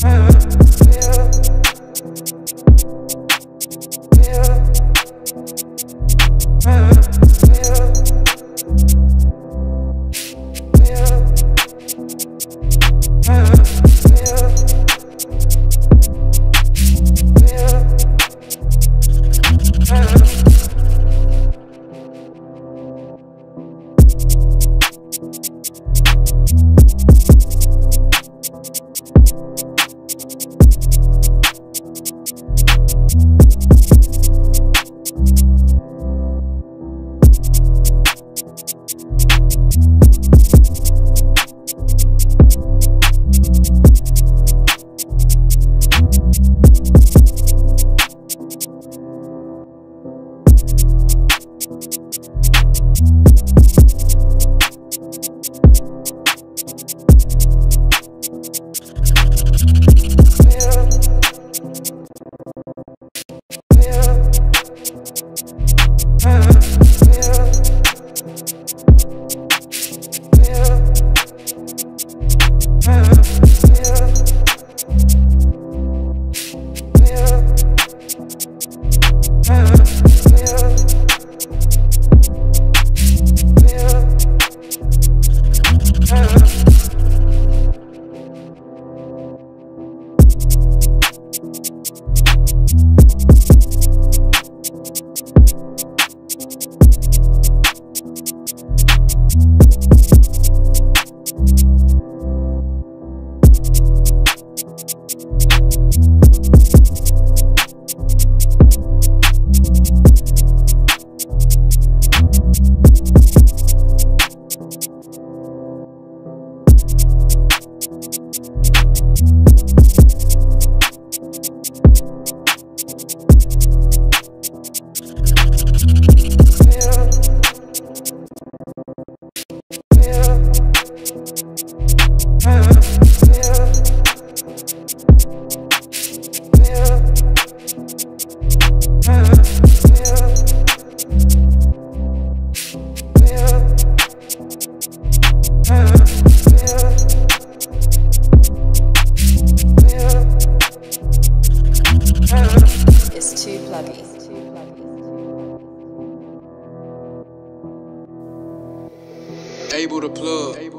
Yeah. It's Able to plug.